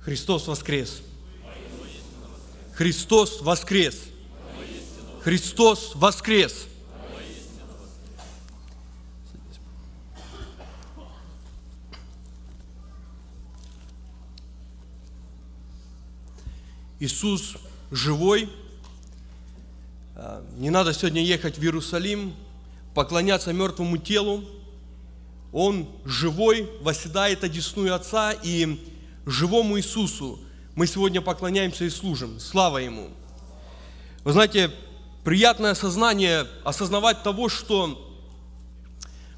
Христос воскрес! Христос воскрес! Христос воскрес! Иисус живой. А, не надо сегодня ехать в Иерусалим, поклоняться мертвому телу. Он живой, восседает одесную Отца, и живому Иисусу мы сегодня поклоняемся и служим. Слава Ему! Вы знаете, приятное осознание, осознавать того, что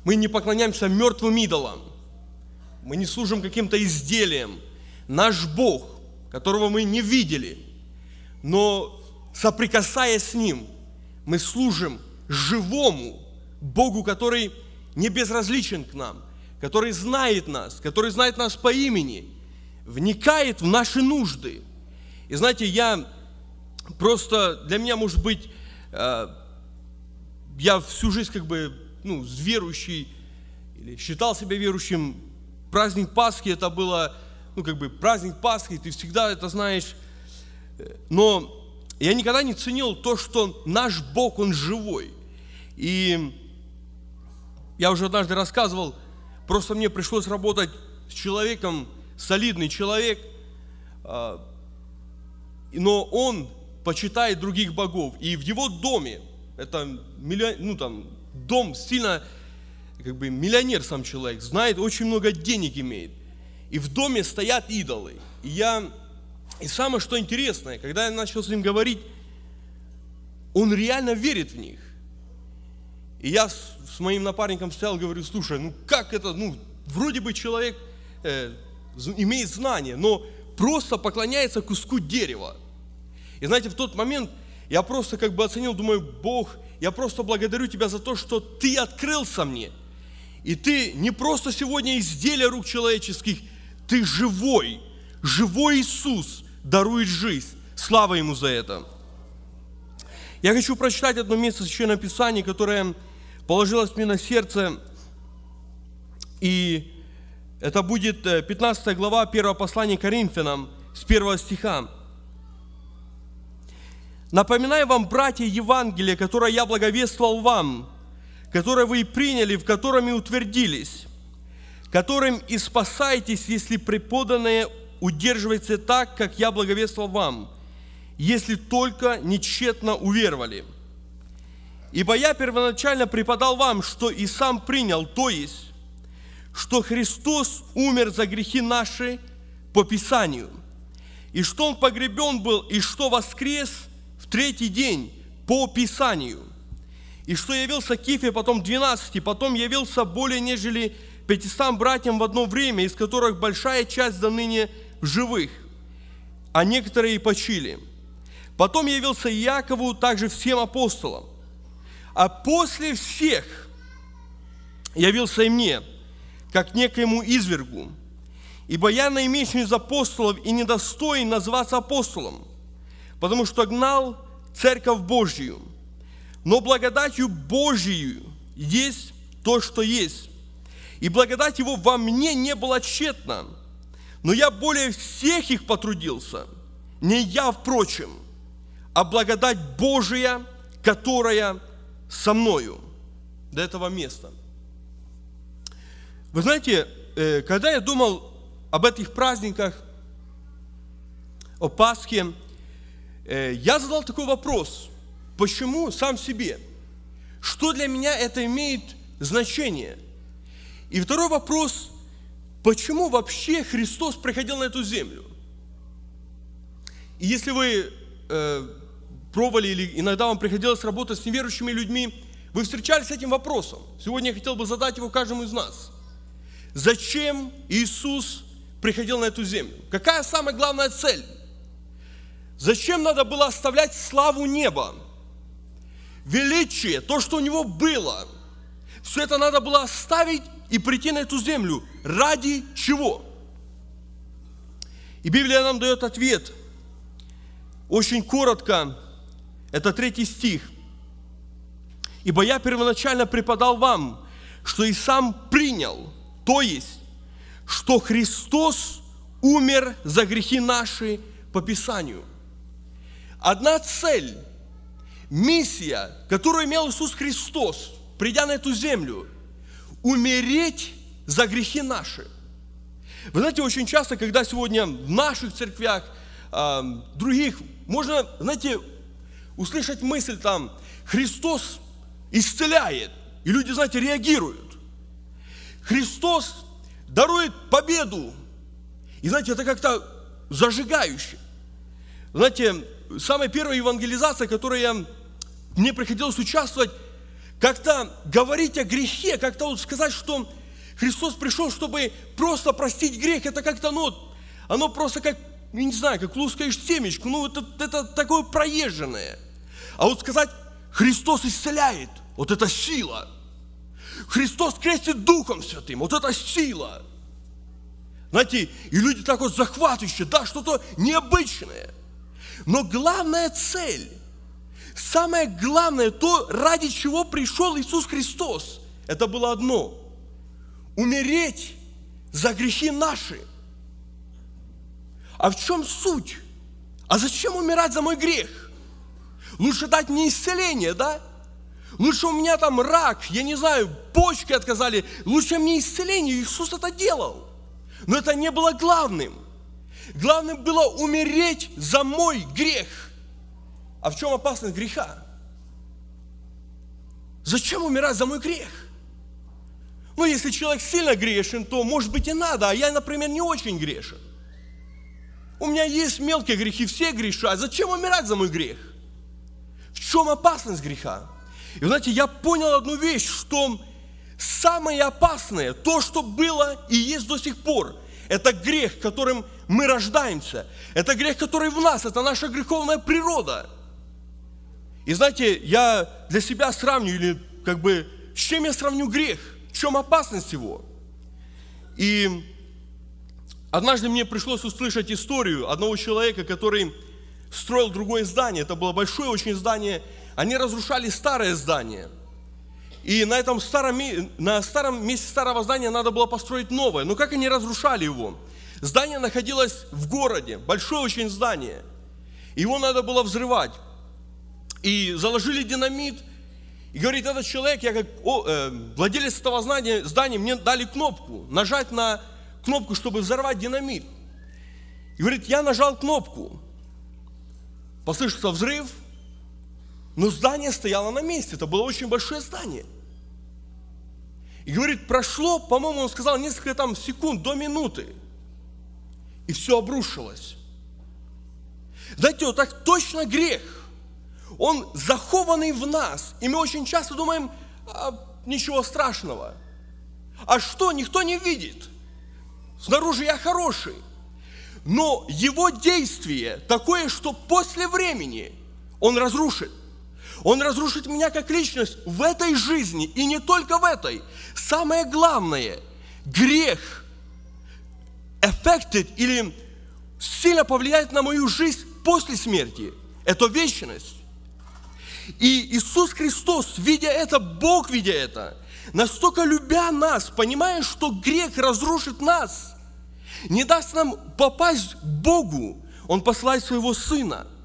мы не поклоняемся мертвым идолам, мы не служим каким-то изделиям. Наш Бог, которого мы не видели, но соприкасаясь с Ним, мы служим живому Богу, который не безразличен к нам, который знает нас, который знает нас по имени, вникает в наши нужды. И знаете, я просто, для меня, может быть, э, я всю жизнь как бы, ну, верующий, или считал себя верующим, праздник Пасхи это было, ну, как бы праздник Пасхи, ты всегда это знаешь, но я никогда не ценил то, что наш Бог, Он живой. И я уже однажды рассказывал, просто мне пришлось работать с человеком, солидный человек, а, но он почитает других богов. И в его доме, это миллион, ну, там, дом сильно, как бы миллионер сам человек, знает, очень много денег имеет. И в доме стоят идолы. И я, и самое что интересное, когда я начал с ним говорить, он реально верит в них. И я с, с моим напарником стоял, говорю, слушай, ну как это, ну вроде бы человек э, имеет знания, но просто поклоняется куску дерева. И знаете, в тот момент я просто как бы оценил, думаю, Бог, я просто благодарю Тебя за то, что Ты открылся мне. И Ты не просто сегодня изделие рук человеческих, Ты живой, живой Иисус дарует жизнь. Слава Ему за это. Я хочу прочитать одно место Священного Писания, которое положилось мне на сердце. И это будет 15 э, глава 1 послания Коринфянам с 1 стиха. Напоминаю вам, братья, Евангелие, которое я благовествовал вам, которое вы и приняли, в котором и утвердились, которым и спасаетесь, если преподанное удерживается так, как я благовествовал вам, если только нечетно уверовали – Ибо я первоначально преподал вам, что и сам принял, то есть, что Христос умер за грехи наши по Писанию, и что Он погребен был, и что воскрес в третий день по Писанию, и что явился Кифе, потом двенадцати, потом явился более нежели пятистам братьям в одно время, из которых большая часть до ныне в живых, а некоторые и почили. Потом явился Якову, также всем апостолам. А после всех явился и мне, как некоему извергу, ибо я наименьший из апостолов и недостоин называться апостолом, потому что гнал церковь Божью. Но благодатью Божью есть то, что есть. И благодать его во мне не была тщетна, но я более всех их потрудился, не я, впрочем, а благодать Божия, которая со мною до этого места. Вы знаете, э, когда я думал об этих праздниках, о Пасхе, э, я задал такой вопрос. Почему сам себе? Что для меня это имеет значение? И второй вопрос, почему вообще Христос приходил на эту землю? И если вы э, пробовали или иногда вам приходилось работать с неверующими людьми, вы встречались с этим вопросом. Сегодня я хотел бы задать его каждому из нас. Зачем Иисус приходил на эту землю? Какая самая главная цель? Зачем надо было оставлять славу неба? Величие, то, что у него было. Все это надо было оставить и прийти на эту землю. Ради чего? И Библия нам дает ответ. Очень коротко, это третий стих. «Ибо я первоначально преподал вам, что и сам принял, то есть, что Христос умер за грехи наши по Писанию. Одна цель, миссия, которую имел Иисус Христос, придя на эту землю, умереть за грехи наши. Вы знаете, очень часто, когда сегодня в наших церквях, э, других, можно, знаете, услышать мысль там, Христос исцеляет, и люди, знаете, реагируют. Христос дарует победу. И знаете, это как-то зажигающе. Знаете, самая первая евангелизация, которой я, мне приходилось участвовать, как-то говорить о грехе, как-то вот сказать, что Христос пришел, чтобы просто простить грех, это как-то, ну, оно просто как, я не знаю, как лускаешь семечку, ну, это, это такое проезженное. А вот сказать, Христос исцеляет, вот это сила – Христос крестит Духом Святым. Вот это сила. Знаете, и люди так вот захватывающие, да, что-то необычное. Но главная цель, самое главное, то, ради чего пришел Иисус Христос, это было одно – умереть за грехи наши. А в чем суть? А зачем умирать за мой грех? Лучше дать мне исцеление, да? Лучше у меня там рак, я не знаю, почки отказали. Лучше мне исцеление. Иисус это делал. Но это не было главным. Главным было умереть за мой грех. А в чем опасность греха? Зачем умирать за мой грех? Ну, если человек сильно грешен, то, может быть, и надо, а я, например, не очень грешен. У меня есть мелкие грехи, все грешат. Зачем умирать за мой грех? В чем опасность греха? И знаете, я понял одну вещь, что самое опасное, то, что было и есть до сих пор, это грех, которым мы рождаемся. Это грех, который в нас, это наша греховная природа. И знаете, я для себя сравню, или как бы, с чем я сравню грех, в чем опасность его. И однажды мне пришлось услышать историю одного человека, который строил другое здание. Это было большое очень здание, они разрушали старое здание. И на этом старом, на старом месте старого здания надо было построить новое. Но как они разрушали его? Здание находилось в городе, большое очень здание. Его надо было взрывать. И заложили динамит. И говорит, этот человек, я как о, э, владелец этого здания, здания, мне дали кнопку, нажать на кнопку, чтобы взорвать динамит. И говорит, я нажал кнопку. Послышался взрыв, но здание стояло на месте, это было очень большое здание. И говорит, прошло, по-моему, он сказал, несколько там секунд, до минуты. И все обрушилось. Знаете, вот так точно грех. Он захованный в нас. И мы очень часто думаем, а, ничего страшного. А что, никто не видит. Снаружи я хороший. Но его действие такое, что после времени он разрушит. Он разрушит меня как личность в этой жизни и не только в этой. Самое главное, грех affected или сильно повлияет на мою жизнь после смерти. Это вечность. И Иисус Христос, видя это, Бог, видя это, настолько любя нас, понимая, что грех разрушит нас, не даст нам попасть к Богу, Он посылает своего Сына –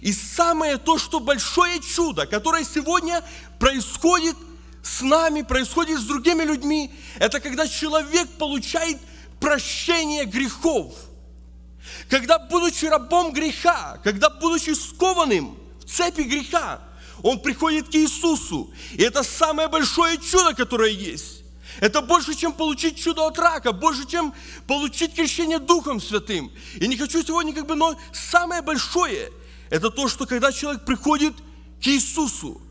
и самое то, что большое чудо, которое сегодня происходит с нами, происходит с другими людьми, это когда человек получает прощение грехов. Когда, будучи рабом греха, когда, будучи скованным в цепи греха, он приходит к Иисусу. И это самое большое чудо, которое есть. Это больше, чем получить чудо от рака, больше, чем получить крещение Духом Святым. И не хочу сегодня как бы, но самое большое – это то, что когда человек приходит к Иисусу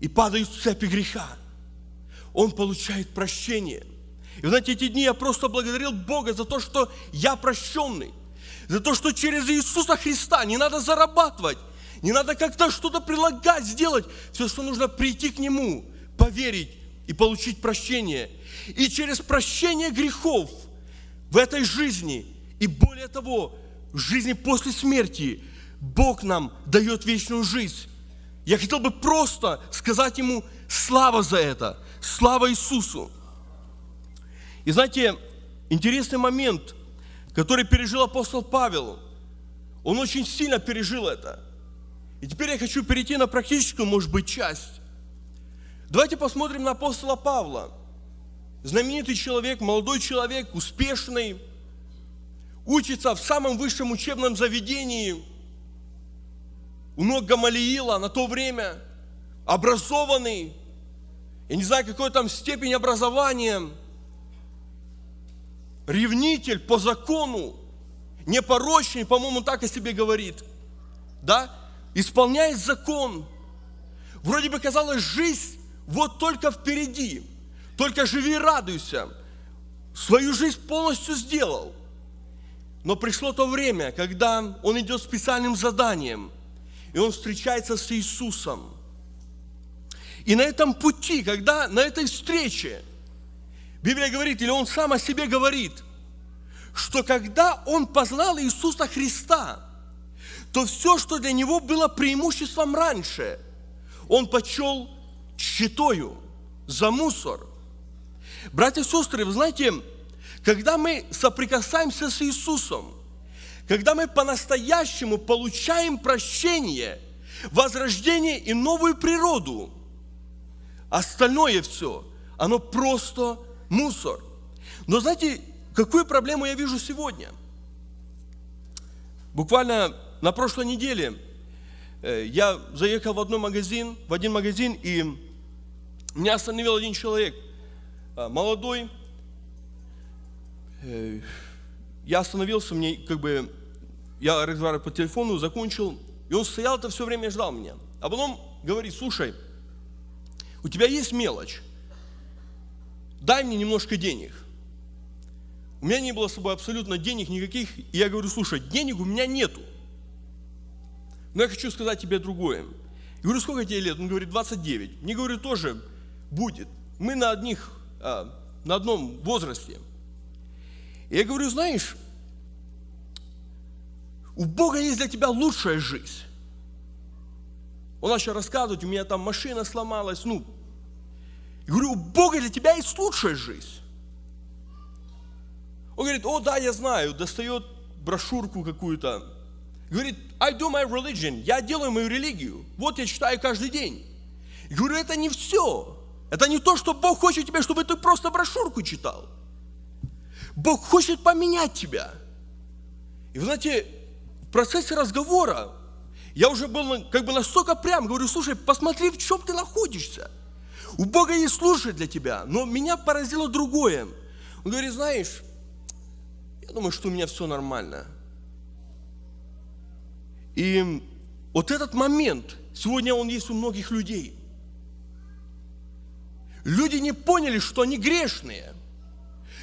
и падает в цепи греха, он получает прощение. И знаете, эти дни я просто благодарил Бога за то, что я прощенный. За то, что через Иисуса Христа не надо зарабатывать, не надо как-то что-то прилагать, сделать. Все, что нужно прийти к Нему, поверить и получить прощение. И через прощение грехов в этой жизни, и более того, в жизни после смерти – Бог нам дает вечную жизнь. Я хотел бы просто сказать Ему слава за это, слава Иисусу. И знаете, интересный момент. который пережил апостол Павел. Он очень сильно пережил это. И теперь я хочу перейти на практическую, может быть, часть. Давайте посмотрим на апостола Павла. Знаменитый человек, молодой человек, успешный, учится в самом высшем учебном заведении у ног Гамалиила на то время, образованный, я не знаю, какой там степень образования, ревнитель по закону, непорочный, по-моему, так о себе говорит, да, исполняет закон. Вроде бы казалось, жизнь вот только впереди, только живи и радуйся. Свою жизнь полностью сделал. Но пришло то время, когда он идет специальным заданием, и он встречается с Иисусом. И на этом пути, когда на этой встрече, Библия говорит, или он сам о себе говорит, что когда он познал Иисуса Христа, то все, что для него было преимуществом раньше, он почел щитою за мусор. Братья и сестры, вы знаете, когда мы соприкасаемся с Иисусом, когда мы по-настоящему получаем прощение, возрождение и новую природу, остальное все, оно просто мусор. Но знаете, какую проблему я вижу сегодня? Буквально на прошлой неделе э, я заехал в одной магазин, в один магазин, и меня остановил один человек, э, молодой. Я остановился, мне как бы, я разговаривал по телефону, закончил, и он стоял это все время и ждал меня. А потом говорит, слушай, у тебя есть мелочь, дай мне немножко денег. У меня не было с собой абсолютно денег никаких, и я говорю, слушай, денег у меня нету. Но я хочу сказать тебе другое. Я говорю, сколько тебе лет? Он говорит, 29. Мне говорю, тоже будет. Мы на одних, а, на одном возрасте. Я говорю, знаешь, у Бога есть для тебя лучшая жизнь. Он начал рассказывать, у меня там машина сломалась, ну. Я говорю, у Бога для тебя есть лучшая жизнь. Он говорит, о, да, я знаю, достает брошюрку какую-то, Говорит, I do my religion, я делаю мою религию. Вот я читаю каждый день. Я говорю, это не все. Это не то, что Бог хочет тебе, чтобы ты просто брошюрку читал. Бог хочет поменять тебя. И вы знаете, в процессе разговора я уже был как бы настолько прям, говорю, слушай, посмотри, в чем ты находишься. У Бога есть лучше для тебя. Но меня поразило другое. Он говорит, знаешь, я думаю, что у меня все нормально. И вот этот момент, сегодня он есть у многих людей. Люди не поняли, что они грешные.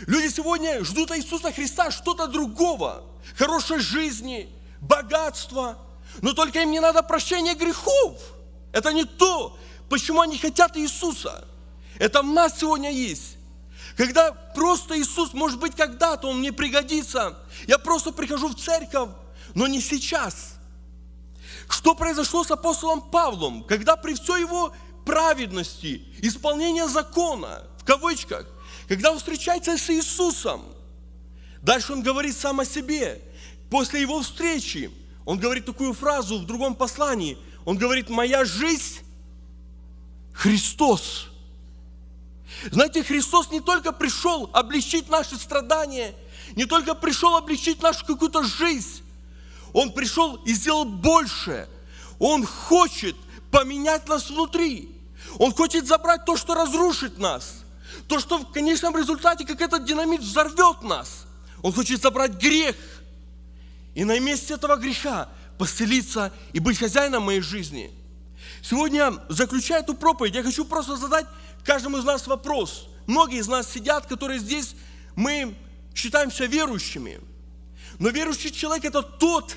Люди сегодня ждут от Иисуса Христа что-то другого, хорошей жизни, богатства, но только им не надо прощения грехов. Это не то, почему они хотят Иисуса. Это в нас сегодня есть. Когда просто Иисус, может быть, когда-то Он мне пригодится, я просто прихожу в церковь, но не сейчас – что произошло с апостолом Павлом, когда при всей его праведности, исполнения закона, в кавычках, когда он встречается с Иисусом, дальше он говорит сам о себе. После его встречи он говорит такую фразу в другом послании. Он говорит, моя жизнь – Христос. Знаете, Христос не только пришел облегчить наши страдания, не только пришел облегчить нашу какую-то жизнь, он пришел и сделал больше. Он хочет поменять нас внутри. Он хочет забрать то, что разрушит нас. То, что в конечном результате, как этот динамит, взорвет нас. Он хочет забрать грех. И на месте этого греха поселиться и быть хозяином моей жизни. Сегодня, заключая эту проповедь, я хочу просто задать каждому из нас вопрос. Многие из нас сидят, которые здесь, мы считаемся верующими – но верующий человек – это тот,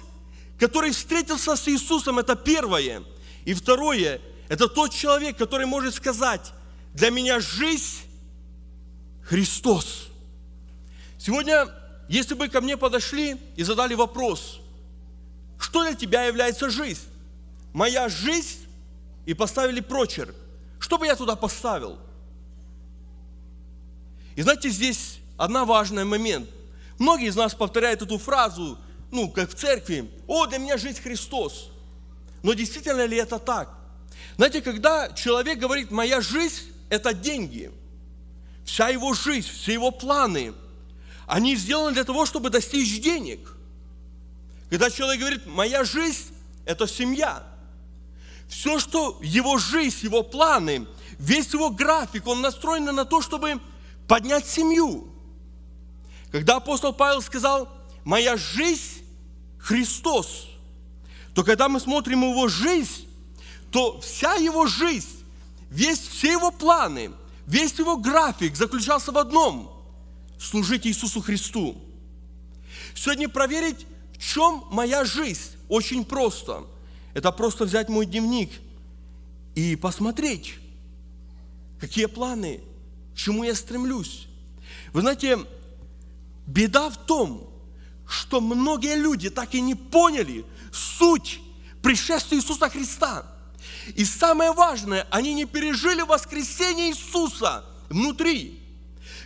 который встретился с Иисусом, это первое. И второе – это тот человек, который может сказать, для меня жизнь – Христос. Сегодня, если бы ко мне подошли и задали вопрос, что для тебя является жизнь? Моя жизнь и поставили прочерк. Что бы я туда поставил? И знаете, здесь одна важный момент – Многие из нас повторяют эту фразу, ну, как в церкви, «О, для меня жизнь Христос». Но действительно ли это так? Знаете, когда человек говорит, моя жизнь – это деньги, вся его жизнь, все его планы, они сделаны для того, чтобы достичь денег. Когда человек говорит, моя жизнь – это семья, все, что его жизнь, его планы, весь его график, он настроен на то, чтобы поднять семью. Когда апостол Павел сказал, моя жизнь – Христос, то когда мы смотрим его жизнь, то вся его жизнь, весь, все его планы, весь его график заключался в одном – служить Иисусу Христу. Сегодня проверить, в чем моя жизнь, очень просто. Это просто взять мой дневник и посмотреть, какие планы, к чему я стремлюсь. Вы знаете, беда в том, что многие люди так и не поняли суть пришествия Иисуса Христа. И самое важное, они не пережили воскресение Иисуса внутри.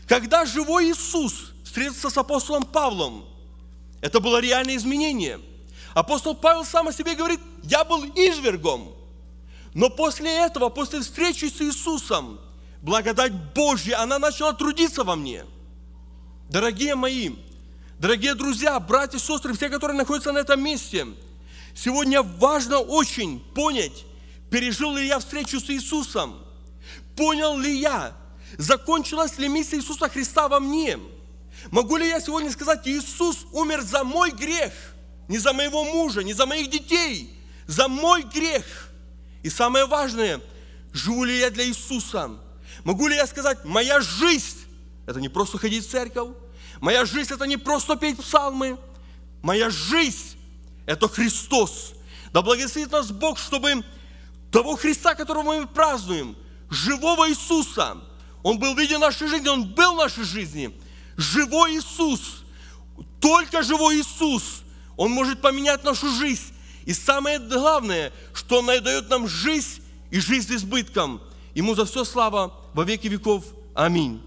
Когда живой Иисус встретился с апостолом Павлом, это было реальное изменение. Апостол Павел сам о себе говорит, я был извергом. Но после этого, после встречи с Иисусом, благодать Божья, она начала трудиться во мне. Дорогие мои, дорогие друзья, братья, сестры, все, которые находятся на этом месте, сегодня важно очень понять, пережил ли я встречу с Иисусом, понял ли я, закончилась ли миссия Иисуса Христа во мне. Могу ли я сегодня сказать, Иисус умер за мой грех, не за моего мужа, не за моих детей, за мой грех. И самое важное, живу ли я для Иисуса, Могу ли я сказать, моя жизнь – это не просто ходить в церковь, моя жизнь – это не просто петь псалмы, моя жизнь – это Христос. Да благословит нас Бог, чтобы того Христа, которого мы празднуем, живого Иисуса, Он был в виде нашей жизни, Он был в нашей жизни. Живой Иисус, только живой Иисус, Он может поменять нашу жизнь. И самое главное, что Он дает нам жизнь и жизнь избытком. Ему за все слава во веки веков. Аминь.